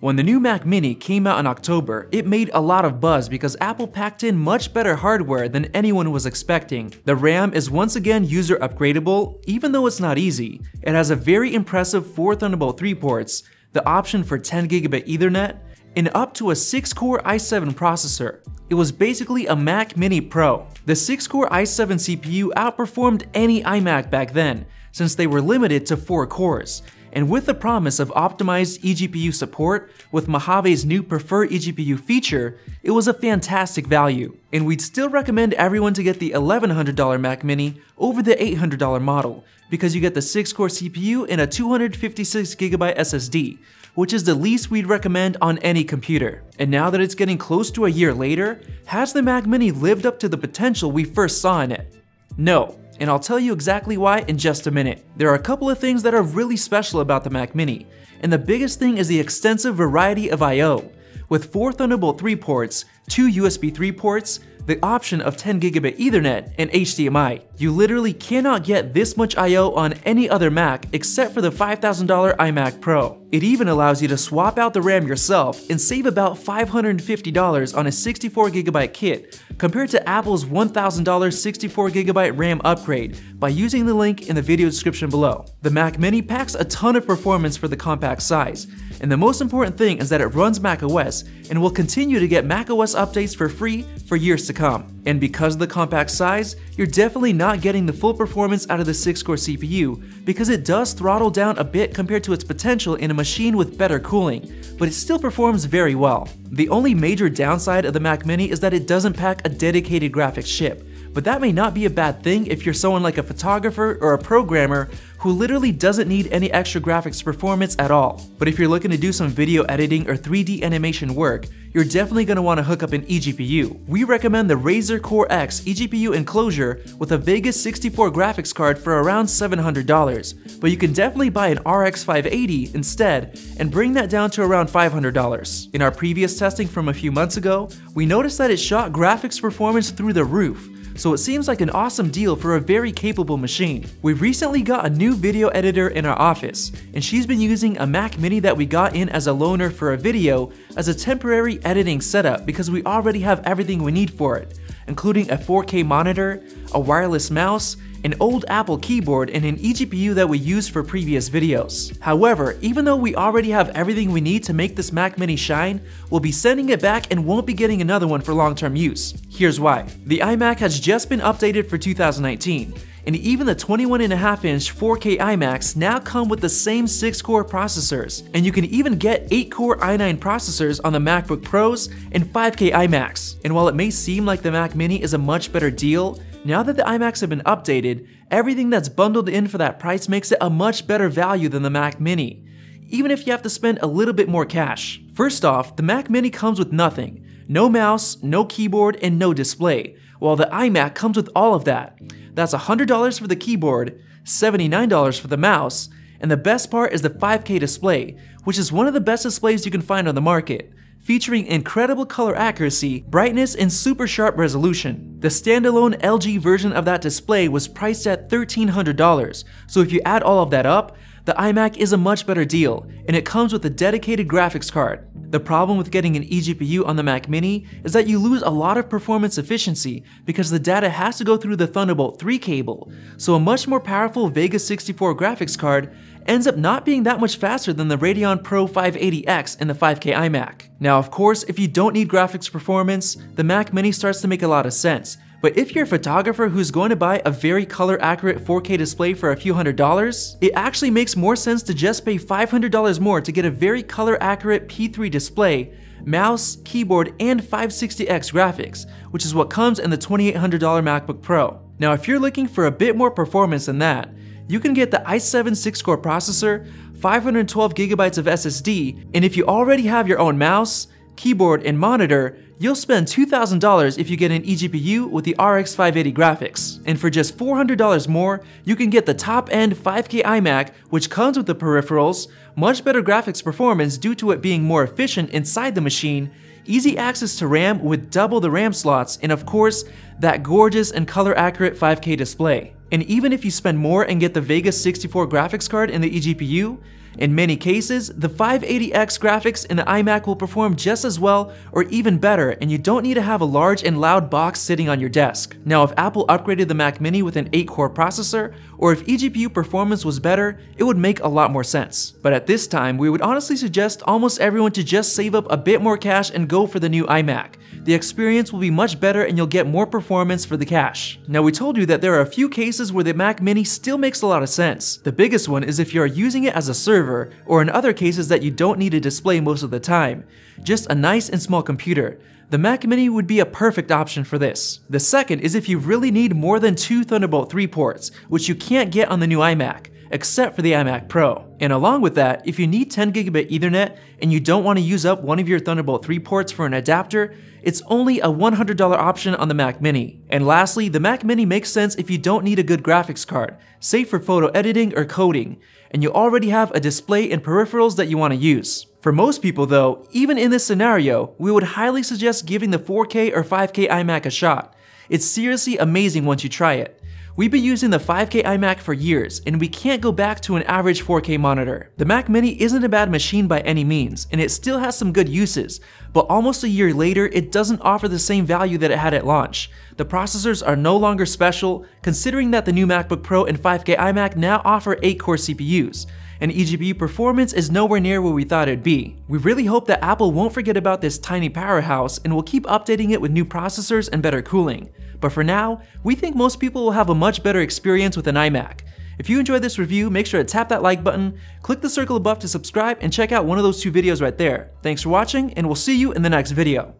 When the new Mac Mini came out in October, it made a lot of buzz because Apple packed in much better hardware than anyone was expecting. The RAM is once again user upgradable, even though it's not easy. It has a very impressive 4 Thunderbolt 3 ports, the option for 10GB Ethernet, and up to a 6-core i7 processor. It was basically a Mac Mini Pro. The 6-core i7 CPU outperformed any iMac back then, since they were limited to 4 cores, and with the promise of optimized eGPU support with Mojave's new Prefer eGPU feature, it was a fantastic value. And we'd still recommend everyone to get the $1100 Mac Mini over the $800 model, because you get the 6-core CPU and a 256GB SSD, which is the least we'd recommend on any computer. And now that it's getting close to a year later, has the Mac Mini lived up to the potential we first saw in it? No, and I'll tell you exactly why in just a minute. There are a couple of things that are really special about the Mac Mini, and the biggest thing is the extensive variety of I.O. With 4 Thunderbolt 3 ports, 2 USB 3 ports, the option of 10 gigabit Ethernet and HDMI. You literally cannot get this much I.O. on any other Mac except for the $5,000 iMac Pro. It even allows you to swap out the RAM yourself and save about $550 on a 64GB kit compared to Apple's $1,000 64GB RAM upgrade by using the link in the video description below. The Mac Mini packs a ton of performance for the compact size, and the most important thing is that it runs macOS and will continue to get macOS updates for free for years to come. And because of the compact size, you're definitely not getting the full performance out of the 6-core CPU because it does throttle down a bit compared to its potential in a machine with better cooling, but it still performs very well. The only major downside of the Mac Mini is that it doesn't pack a dedicated graphics chip, but that may not be a bad thing if you're someone like a photographer or a programmer who literally doesn't need any extra graphics performance at all. But if you're looking to do some video editing or 3D animation work, you're definitely going to want to hook up an eGPU. We recommend the Razer Core X eGPU enclosure with a Vega 64 graphics card for around $700, but you can definitely buy an RX 580 instead and bring that down to around $500. In our previous testing from a few months ago, we noticed that it shot graphics performance through the roof, so it seems like an awesome deal for a very capable machine. We recently got a new video editor in our office, and she's been using a Mac Mini that we got in as a loaner for a video as a temporary editing setup because we already have everything we need for it, including a 4K monitor, a wireless mouse, an old Apple keyboard, and an eGPU that we used for previous videos. However, even though we already have everything we need to make this Mac Mini shine, we'll be sending it back and won't be getting another one for long-term use. Here's why. The iMac has just been updated for 2019, and even the 21.5 inch 4K iMacs now come with the same 6 core processors, and you can even get 8 core i9 processors on the MacBook Pros and 5K iMacs. And while it may seem like the Mac Mini is a much better deal, now that the iMacs have been updated, everything that's bundled in for that price makes it a much better value than the Mac Mini, even if you have to spend a little bit more cash. First off, the Mac Mini comes with nothing. No mouse, no keyboard, and no display, while the iMac comes with all of that. That's $100 for the keyboard, $79 for the mouse, and the best part is the 5K display, which is one of the best displays you can find on the market featuring incredible color accuracy, brightness, and super sharp resolution. The standalone LG version of that display was priced at $1,300, so if you add all of that up, the iMac is a much better deal, and it comes with a dedicated graphics card. The problem with getting an eGPU on the Mac Mini is that you lose a lot of performance efficiency because the data has to go through the Thunderbolt 3 cable, so a much more powerful Vega 64 graphics card ends up not being that much faster than the Radeon Pro 580X and the 5K iMac. Now of course, if you don't need graphics performance, the Mac Mini starts to make a lot of sense, but if you're a photographer who's going to buy a very color accurate 4K display for a few hundred dollars, it actually makes more sense to just pay $500 more to get a very color accurate P3 display, mouse, keyboard, and 560X graphics, which is what comes in the $2,800 MacBook Pro. Now if you're looking for a bit more performance than that, you can get the i7 6-core processor, 512GB of SSD, and if you already have your own mouse, keyboard, and monitor, you'll spend $2,000 if you get an eGPU with the RX 580 graphics. And for just $400 more, you can get the top-end 5K iMac, which comes with the peripherals, much better graphics performance due to it being more efficient inside the machine, easy access to RAM with double the RAM slots, and of course, that gorgeous and color-accurate 5K display. And even if you spend more and get the Vega 64 graphics card and the eGPU, In many cases, the 580X graphics in the iMac will perform just as well or even better and you don't need to have a large and loud box sitting on your desk. Now if Apple upgraded the Mac mini with an 8-core processor, or if eGPU performance was better, it would make a lot more sense. But at this time, we would honestly suggest almost everyone to just save up a bit more cash and go for the new iMac. The experience will be much better and you'll get more performance for the cash. Now we told you that there are a few cases where the Mac mini still makes a lot of sense. The biggest one is if you are using it as a server, or in other cases that you don't need a display most of the time. Just a nice and small computer. The Mac mini would be a perfect option for this. The second is if you really need more than two Thunderbolt 3 ports, which you can't get on the new iMac except for the iMac Pro. And along with that, if you need 10 gigabit Ethernet and you don't want to use up one of your Thunderbolt 3 ports for an adapter, it's only a $100 option on the Mac Mini. And lastly, the Mac Mini makes sense if you don't need a good graphics card, say for photo editing or coding, and you already have a display and peripherals that you want to use. For most people though, even in this scenario, we would highly suggest giving the 4K or 5K iMac a shot. It's seriously amazing once you try it. We've been using the 5K iMac for years, and we can't go back to an average 4K monitor. The Mac Mini isn't a bad machine by any means, and it still has some good uses, but almost a year later, it doesn't offer the same value that it had at launch. The processors are no longer special, considering that the new MacBook Pro and 5K iMac now offer 8-core CPUs and eGPU performance is nowhere near where we thought it'd be. We really hope that Apple won't forget about this tiny powerhouse and will keep updating it with new processors and better cooling. But for now, we think most people will have a much better experience with an iMac. If you enjoyed this review, make sure to tap that like button, click the circle above to subscribe, and check out one of those two videos right there. Thanks for watching, and we'll see you in the next video.